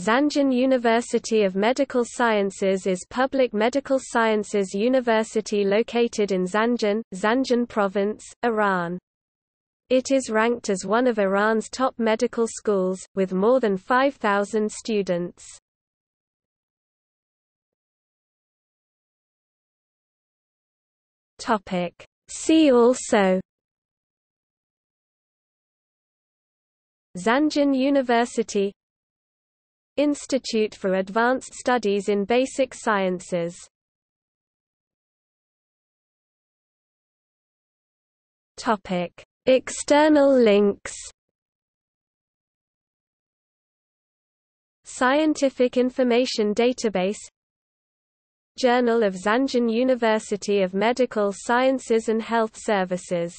Zanjan University of Medical Sciences is public medical sciences university located in Zanjan, Zanjan Province, Iran. It is ranked as one of Iran's top medical schools, with more than 5,000 students. See also Zanjan University Institute for Advanced Studies in Basic Sciences. External links. Scientific Information Database. Journal of Zanjan University of Medical Sciences and Health Services